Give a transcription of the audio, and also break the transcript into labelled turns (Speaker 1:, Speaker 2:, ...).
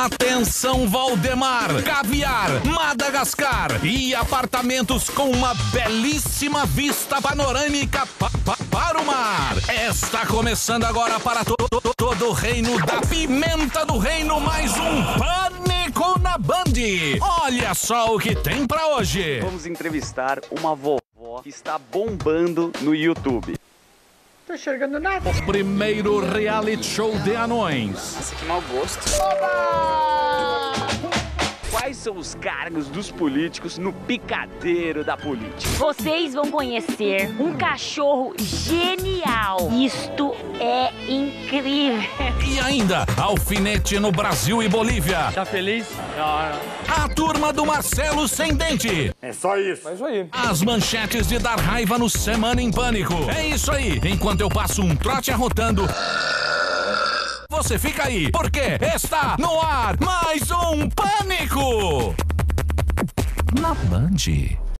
Speaker 1: Atenção Valdemar, caviar, Madagascar e apartamentos com uma belíssima vista panorâmica pa pa para o mar. Está começando agora para to to todo o reino da pimenta do reino mais um pânico na Band. Olha só o que tem para hoje.
Speaker 2: Vamos entrevistar uma vovó que está bombando no YouTube.
Speaker 3: Tô enxergando nada.
Speaker 1: Primeiro reality show de anões.
Speaker 2: Nossa, que mau gosto. Quais são os cargos dos políticos no picadeiro da política?
Speaker 4: Vocês vão conhecer um cachorro genial. Isto é incrível.
Speaker 1: E ainda, alfinete no Brasil e Bolívia.
Speaker 3: Tá feliz?
Speaker 1: A turma do Marcelo Sem Dente.
Speaker 3: É só isso. É isso aí.
Speaker 1: As manchetes de dar raiva no Semana em Pânico. É isso aí. Enquanto eu passo um trote arrotando. Você fica aí, porque está no ar mais um Pânico! Na Band.